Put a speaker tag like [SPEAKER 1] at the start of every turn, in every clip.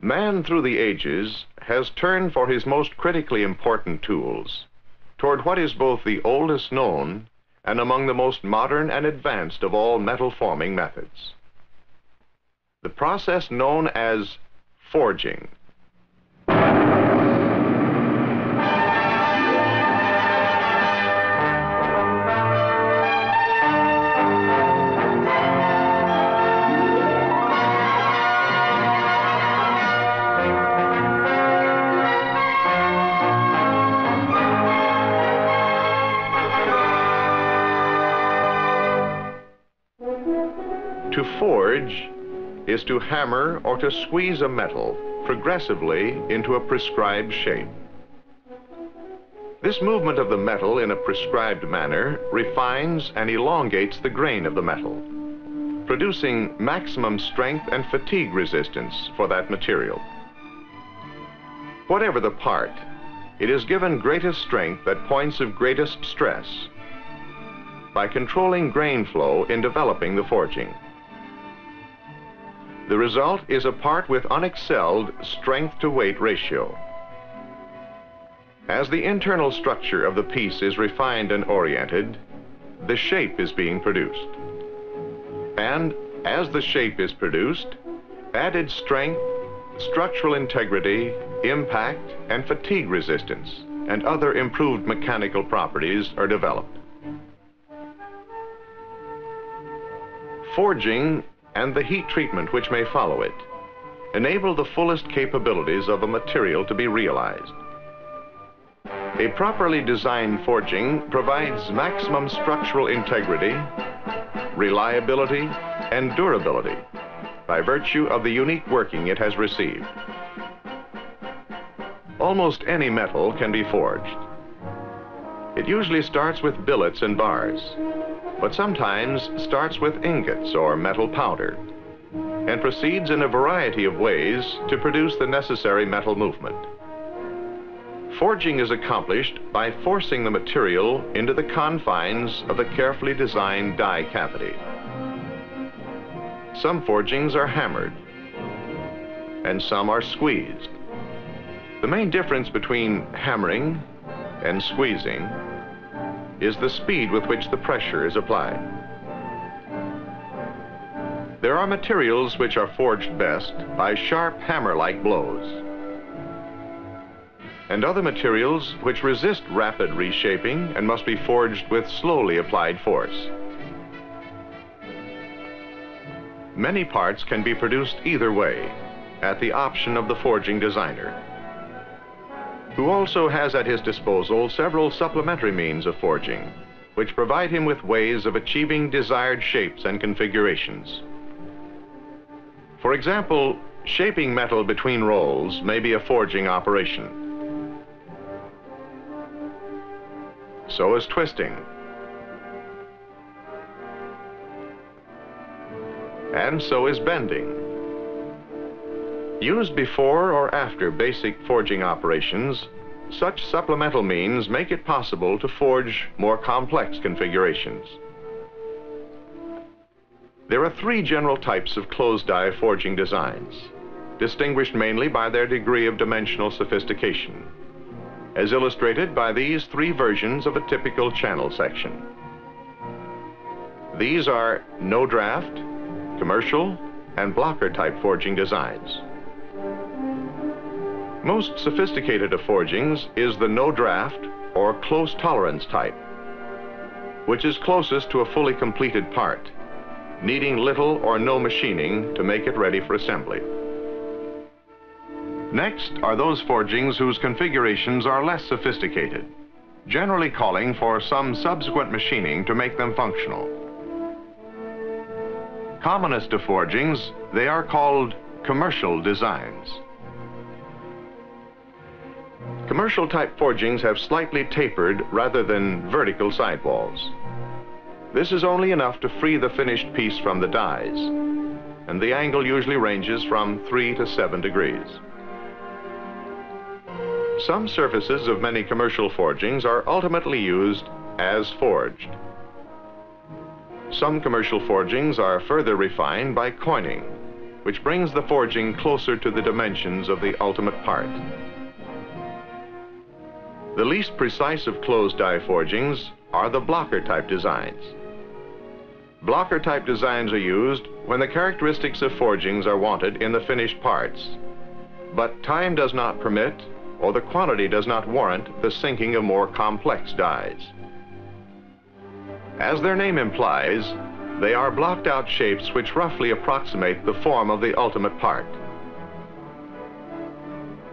[SPEAKER 1] Man through the ages has turned for his most critically important tools toward what is both the oldest known and among the most modern and advanced of all metal forming methods. The process known as forging. To forge is to hammer or to squeeze a metal progressively into a prescribed shape. This movement of the metal in a prescribed manner refines and elongates the grain of the metal, producing maximum strength and fatigue resistance for that material. Whatever the part, it is given greatest strength at points of greatest stress by controlling grain flow in developing the forging. The result is a part with unexcelled strength to weight ratio. As the internal structure of the piece is refined and oriented, the shape is being produced. And as the shape is produced, added strength, structural integrity, impact, and fatigue resistance, and other improved mechanical properties are developed. Forging and the heat treatment which may follow it enable the fullest capabilities of a material to be realized. A properly designed forging provides maximum structural integrity, reliability, and durability by virtue of the unique working it has received. Almost any metal can be forged. It usually starts with billets and bars, but sometimes starts with ingots or metal powder and proceeds in a variety of ways to produce the necessary metal movement. Forging is accomplished by forcing the material into the confines of the carefully designed die cavity. Some forgings are hammered and some are squeezed. The main difference between hammering and squeezing is the speed with which the pressure is applied. There are materials which are forged best by sharp hammer-like blows, and other materials which resist rapid reshaping and must be forged with slowly applied force. Many parts can be produced either way, at the option of the forging designer who also has at his disposal several supplementary means of forging, which provide him with ways of achieving desired shapes and configurations. For example, shaping metal between rolls may be a forging operation. So is twisting. And so is bending. Used before or after basic forging operations, such supplemental means make it possible to forge more complex configurations. There are three general types of closed die forging designs, distinguished mainly by their degree of dimensional sophistication, as illustrated by these three versions of a typical channel section. These are no draft, commercial, and blocker type forging designs. Most sophisticated of forgings is the no draft or close tolerance type, which is closest to a fully completed part, needing little or no machining to make it ready for assembly. Next are those forgings whose configurations are less sophisticated, generally calling for some subsequent machining to make them functional. Commonest of forgings, they are called commercial designs. Commercial type forgings have slightly tapered rather than vertical sidewalls. This is only enough to free the finished piece from the dies, and the angle usually ranges from 3 to 7 degrees. Some surfaces of many commercial forgings are ultimately used as forged. Some commercial forgings are further refined by coining, which brings the forging closer to the dimensions of the ultimate part. The least precise of closed die forgings are the blocker type designs. Blocker type designs are used when the characteristics of forgings are wanted in the finished parts, but time does not permit or the quantity does not warrant the sinking of more complex dies. As their name implies, they are blocked out shapes which roughly approximate the form of the ultimate part.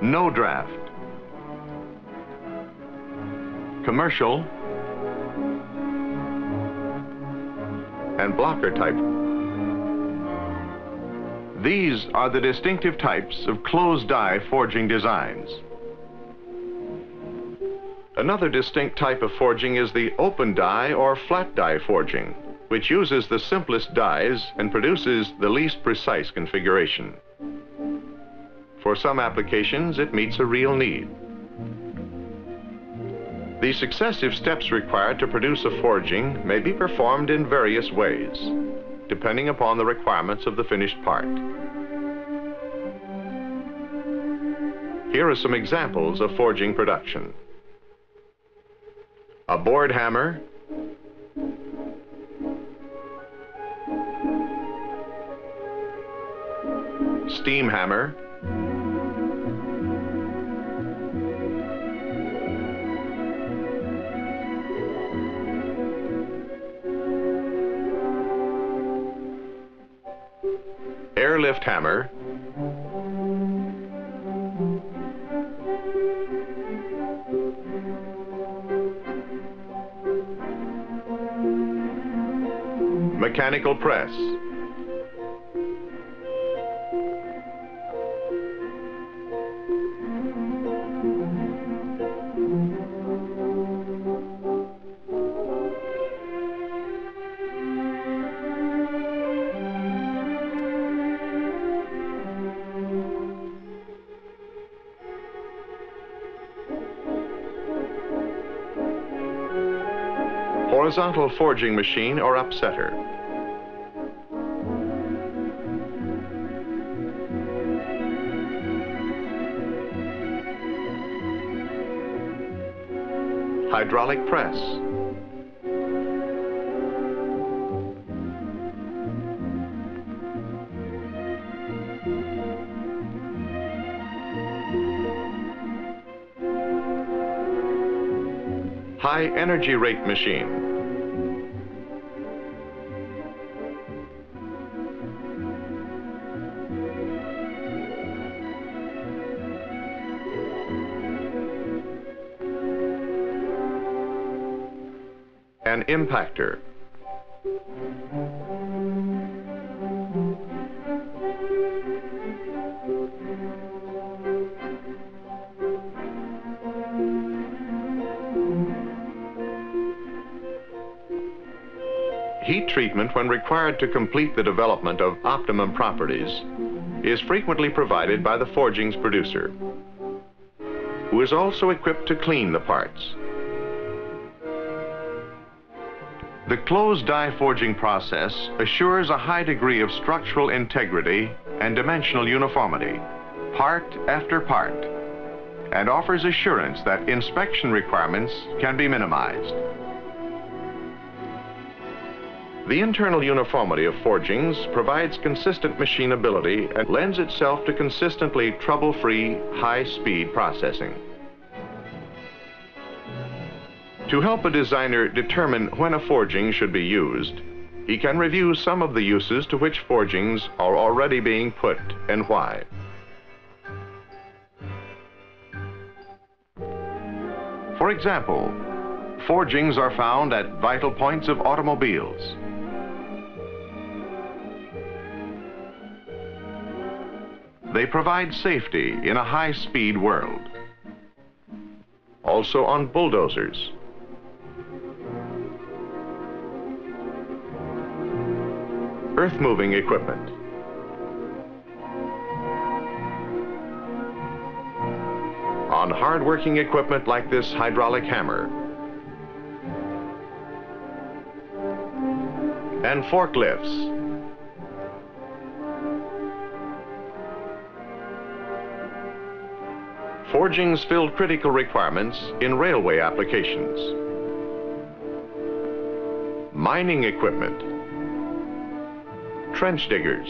[SPEAKER 1] No draft. Commercial and blocker type. These are the distinctive types of closed die forging designs. Another distinct type of forging is the open die or flat die forging, which uses the simplest dies and produces the least precise configuration. For some applications, it meets a real need. The successive steps required to produce a forging may be performed in various ways, depending upon the requirements of the finished part. Here are some examples of forging production. A board hammer, steam hammer, airlift hammer, mechanical press. Horizontal forging machine or upsetter. hydraulic press. High energy rate machine. Impactor. Heat treatment, when required to complete the development of optimum properties, is frequently provided by the forging's producer, who is also equipped to clean the parts. The closed die forging process assures a high degree of structural integrity and dimensional uniformity, part after part, and offers assurance that inspection requirements can be minimized. The internal uniformity of forgings provides consistent machinability and lends itself to consistently trouble-free, high-speed processing. To help a designer determine when a forging should be used, he can review some of the uses to which forgings are already being put and why. For example, forgings are found at vital points of automobiles. They provide safety in a high-speed world. Also on bulldozers, earth-moving equipment. On hard-working equipment like this hydraulic hammer and forklifts Forgings filled critical requirements in railway applications. Mining equipment Trench diggers.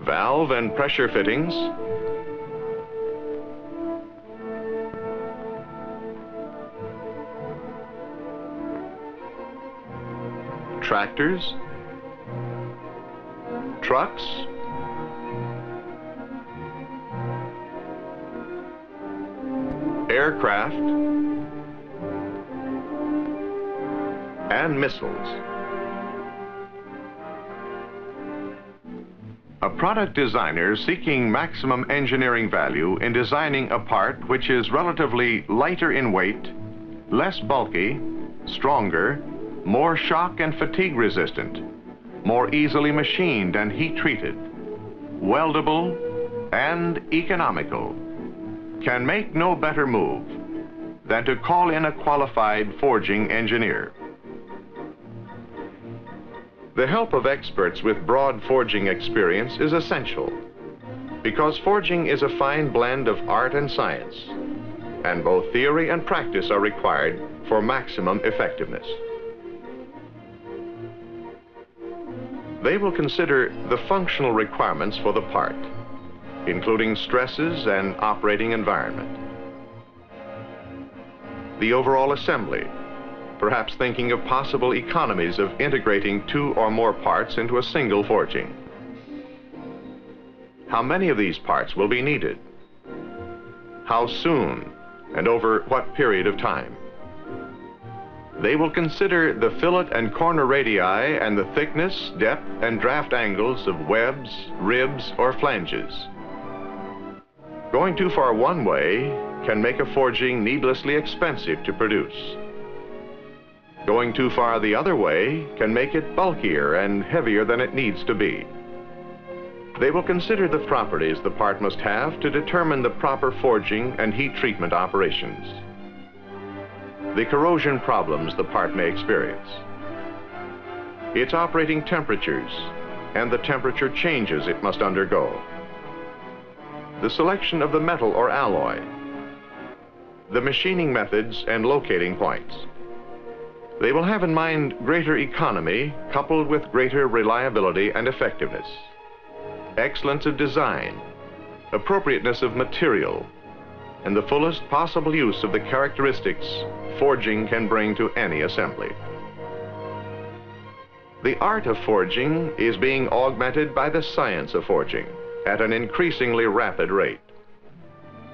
[SPEAKER 1] Valve and pressure fittings. Tractors. Trucks. aircraft, and missiles. A product designer seeking maximum engineering value in designing a part which is relatively lighter in weight, less bulky, stronger, more shock and fatigue resistant, more easily machined and heat treated, weldable, and economical can make no better move than to call in a qualified forging engineer. The help of experts with broad forging experience is essential because forging is a fine blend of art and science, and both theory and practice are required for maximum effectiveness. They will consider the functional requirements for the part, including stresses and operating environment. The overall assembly, perhaps thinking of possible economies of integrating two or more parts into a single forging. How many of these parts will be needed? How soon and over what period of time? They will consider the fillet and corner radii and the thickness, depth, and draft angles of webs, ribs, or flanges. Going too far one way can make a forging needlessly expensive to produce. Going too far the other way can make it bulkier and heavier than it needs to be. They will consider the properties the part must have to determine the proper forging and heat treatment operations. The corrosion problems the part may experience. Its operating temperatures and the temperature changes it must undergo the selection of the metal or alloy, the machining methods and locating points. They will have in mind greater economy coupled with greater reliability and effectiveness, excellence of design, appropriateness of material, and the fullest possible use of the characteristics forging can bring to any assembly. The art of forging is being augmented by the science of forging at an increasingly rapid rate,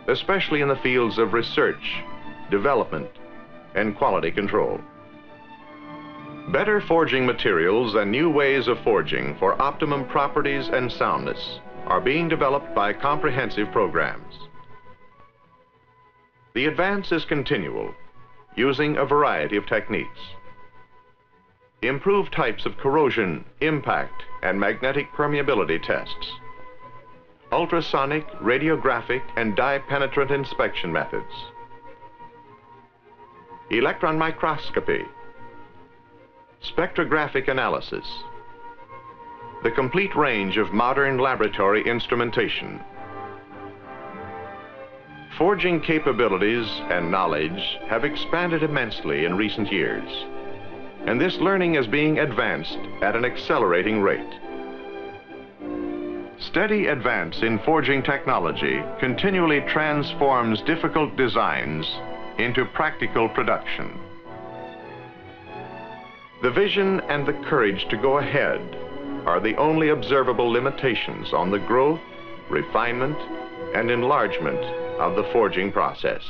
[SPEAKER 1] especially in the fields of research, development, and quality control. Better forging materials and new ways of forging for optimum properties and soundness are being developed by comprehensive programs. The advance is continual, using a variety of techniques. Improved types of corrosion, impact, and magnetic permeability tests ultrasonic, radiographic, and dye-penetrant inspection methods. Electron microscopy, spectrographic analysis, the complete range of modern laboratory instrumentation. Forging capabilities and knowledge have expanded immensely in recent years, and this learning is being advanced at an accelerating rate. Steady advance in forging technology continually transforms difficult designs into practical production. The vision and the courage to go ahead are the only observable limitations on the growth, refinement, and enlargement of the forging process.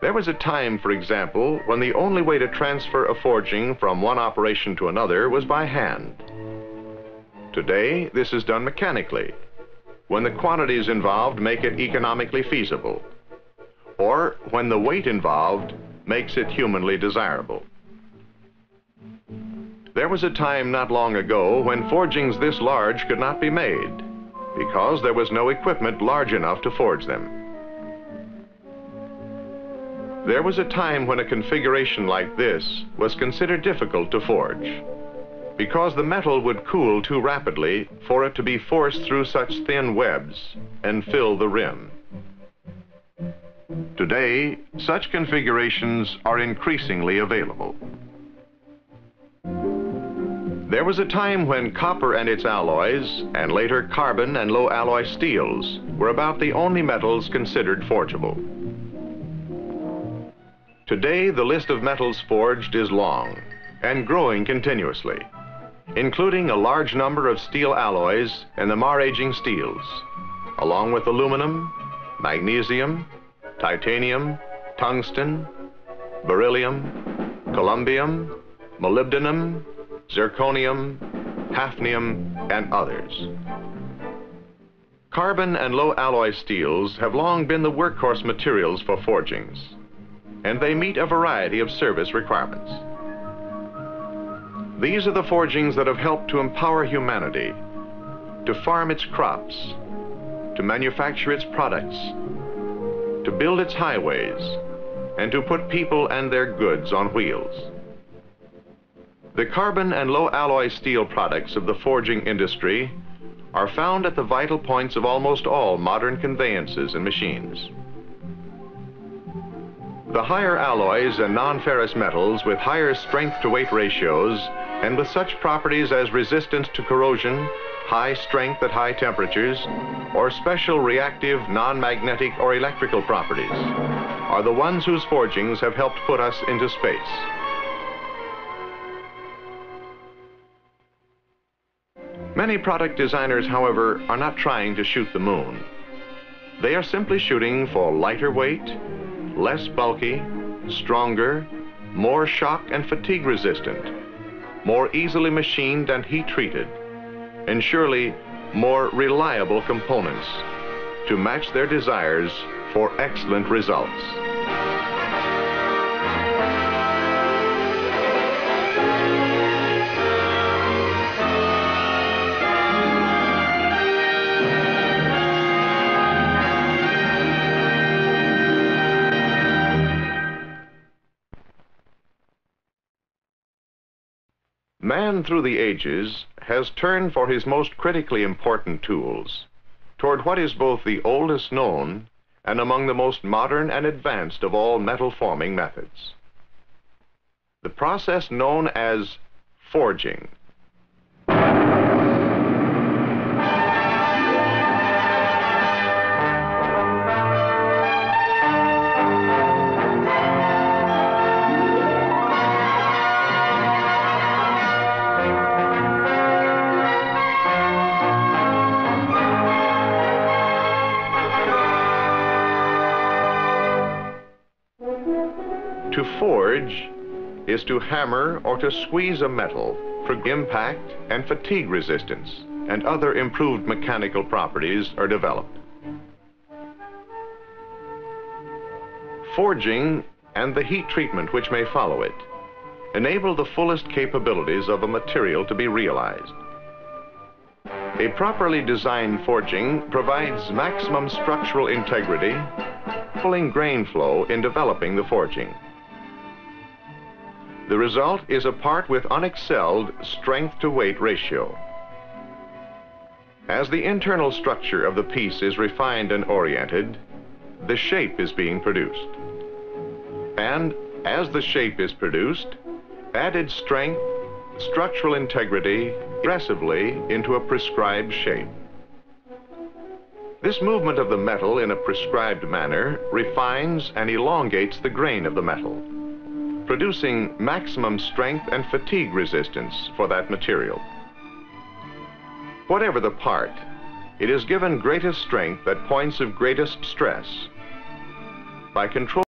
[SPEAKER 1] There was a time, for example, when the only way to transfer a forging from one operation to another was by hand. Today, this is done mechanically, when the quantities involved make it economically feasible, or when the weight involved makes it humanly desirable. There was a time not long ago when forgings this large could not be made because there was no equipment large enough to forge them. There was a time when a configuration like this was considered difficult to forge because the metal would cool too rapidly for it to be forced through such thin webs and fill the rim. Today, such configurations are increasingly available. There was a time when copper and its alloys, and later carbon and low alloy steels, were about the only metals considered forgeable. Today, the list of metals forged is long and growing continuously, including a large number of steel alloys and the maraging steels, along with aluminum, magnesium, titanium, tungsten, beryllium, columbium, molybdenum, zirconium, hafnium, and others. Carbon and low alloy steels have long been the workhorse materials for forgings, and they meet a variety of service requirements. These are the forgings that have helped to empower humanity, to farm its crops, to manufacture its products, to build its highways, and to put people and their goods on wheels. The carbon and low alloy steel products of the forging industry are found at the vital points of almost all modern conveyances and machines. The higher alloys and non-ferrous metals with higher strength-to-weight ratios and with such properties as resistance to corrosion, high strength at high temperatures, or special reactive non-magnetic or electrical properties are the ones whose forgings have helped put us into space. Many product designers, however, are not trying to shoot the moon. They are simply shooting for lighter weight, less bulky, stronger, more shock and fatigue resistant, more easily machined and heat treated, and surely more reliable components to match their desires for excellent results. Man through the ages has turned for his most critically important tools toward what is both the oldest known and among the most modern and advanced of all metal forming methods. The process known as forging. Is to hammer or to squeeze a metal for impact and fatigue resistance and other improved mechanical properties are developed. Forging and the heat treatment which may follow it enable the fullest capabilities of a material to be realized. A properly designed forging provides maximum structural integrity, pulling grain flow in developing the forging. The result is a part with unexcelled strength-to-weight ratio. As the internal structure of the piece is refined and oriented, the shape is being produced. And as the shape is produced, added strength, structural integrity, aggressively into a prescribed shape. This movement of the metal in a prescribed manner refines and elongates the grain of the metal producing maximum strength and fatigue resistance for that material. Whatever the part, it is given greatest strength at points of greatest stress. By control